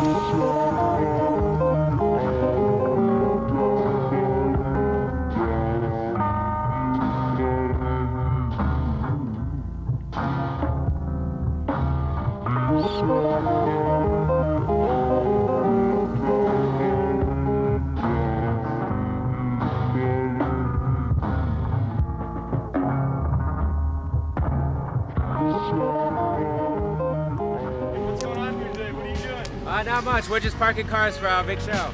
What's Uh, not much. We're just parking cars for our big show.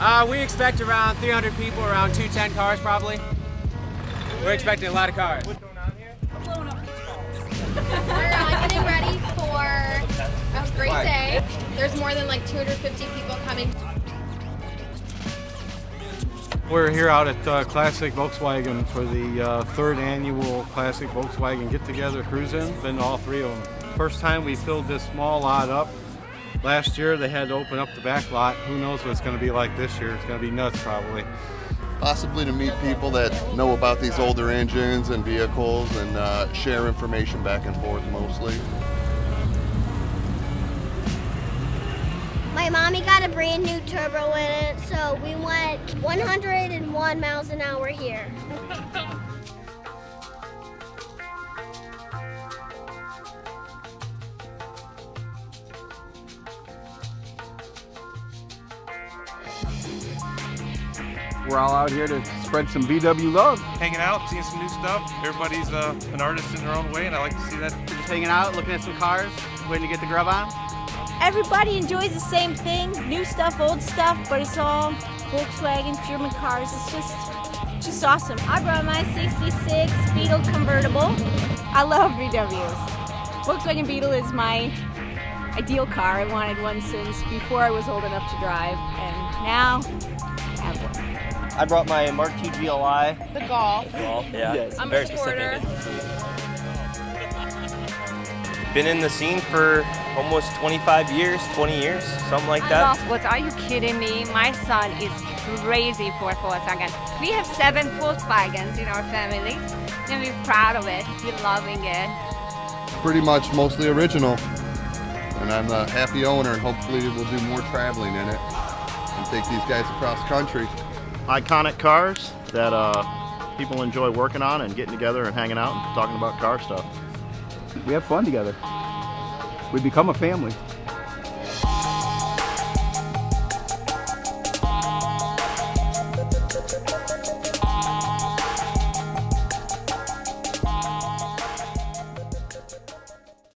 Uh, we expect around 300 people, around 210 cars probably. We're expecting a lot of cars. What's going on here? We're uh, getting ready for a great day. There's more than like 250 people coming. We're here out at uh, Classic Volkswagen for the uh, third annual Classic Volkswagen Get Together Cruise-In. Been to all three of them. First time we filled this small lot up. Last year they had to open up the back lot. Who knows what it's going to be like this year? It's going to be nuts probably. possibly to meet people that know about these older engines and vehicles and uh, share information back and forth mostly. Mommy got a brand new turbo in it, so we went 101 miles an hour here. We're all out here to spread some VW love. Hanging out, seeing some new stuff. Everybody's uh, an artist in their own way, and I like to see that. Just hanging out, looking at some cars, waiting to get the grub on. Everybody enjoys the same thing, new stuff, old stuff, but it's all Volkswagen, German cars. It's just, just awesome. I brought my 66 Beetle convertible. I love VWs. Volkswagen Beetle is my ideal car. I wanted one since before I was old enough to drive, and now I have one. I brought my Mark II GLI. The golf. Golf, yeah. Yes. I'm Very a supporter. specific. Been in the scene for almost 25 years, 20 years, something like that. What are you kidding me? My son is crazy for a Volkswagen. We have seven Volkswagens in our family, and we're proud of it. We're loving it. Pretty much mostly original. And I'm a happy owner and hopefully we'll do more traveling in it and take these guys across country. iconic cars that uh, people enjoy working on and getting together and hanging out and talking about car stuff. We have fun together. We become a family.